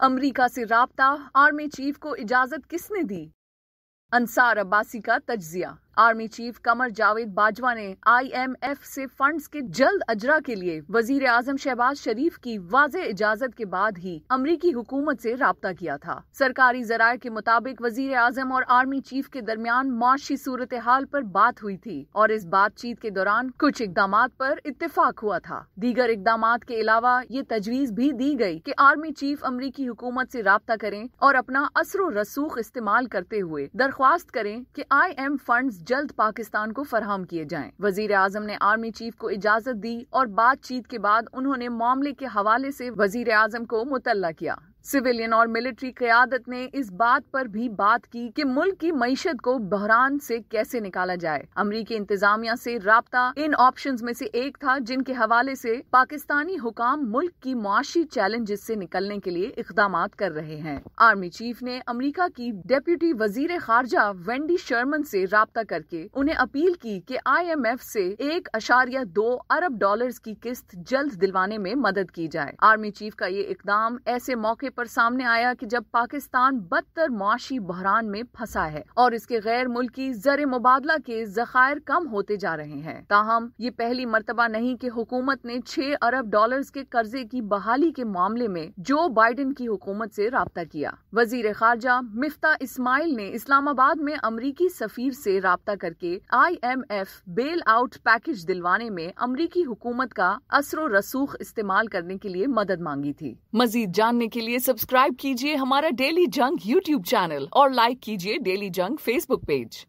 America से राबता army chief को इजाज़त किसने दी? अंसार अब्बासी का तजिया। आर्मी चीफ कमर जावेद बाजवा ने आईएमएफ से फंड्स के जल्द अजरा के लिए वज़ीर आज़म शहबाज शरीफ की वाज इजाज़त के बाद ही अमरीकी हुकूमत से रबता किया था। सरकारी जराये के मुताबिक वज़ीर आज़म और आर्मी चीफ के दरमियान मुआशी सूरत हाल पर बात हुई थी और इस बातचीत के दौरान कुछ इकदाम पर इतफाक हुआ था। दीगर इकदाम के अलावा ये तजवीज भी दी गई कि आर्मी चीफ अमरीकी हुकूमत से रबता करें और अपना असर रसूख इस्तेमाल करते हुए दरख्वास्त करें कि आई एम फंड जल्द पाकिस्तान को फराहम किए जाएँ। वज़ीर आज़म ने आर्मी चीफ को इजाज़त दी और बातचीत के बाद उन्होंने मामले के हवाले से वज़ीर आज़म को मुतल किया सिविलियन और मिलिट्री क्यादत ने इस बात पर भी बात की कि मुल्क की मीशत को बहरान से कैसे निकाला जाए। अमरीकी इंतजामिया से रबता इन ऑप्शंस में से एक था जिनके हवाले से पाकिस्तानी हुकाम मुल्क की मुआशी चैलेंजेस से निकलने के लिए इकदाम कर रहे हैं। आर्मी चीफ ने अमरीका की डेप्यूटी वज़ीर खारजा वेंडी शर्मन से रबता करके उन्हें अपील की कि आईएमएफ से एक अशारिया दो अरब डॉलर्स की किस्त जल्द दिलवाने में मदद की जाए। आर्मी चीफ का ये इकदाम ऐसे मौके पर सामने आया कि जब पाकिस्तान बदतर मुआशी बहरान में फंसा है और इसके गैर मुल्की जर मुबादला के जखायर कम होते जा रहे हैं, ताहम ये पहली मरतबा नहीं की हुकूमत ने छह अरब डॉलर के कर्जे की बहाली के मामले में जो बाइडन की हुकूमत से रबता किया। वज़ीर खारजा मिफ्ता इस्माइल ने इस्लामाबाद में अमरीकी सफीर से रबता करके I M F bail out package दिलवाने में अमरीकी हुकूमत का असर रसूख इस्तेमाल करने के लिए मदद मांगी थी। मजीद जानने के लिए सब्सक्राइब कीजिए हमारा डेली जंग यूट्यूब चैनल और लाइक कीजिए डेली जंग फेसबुक पेज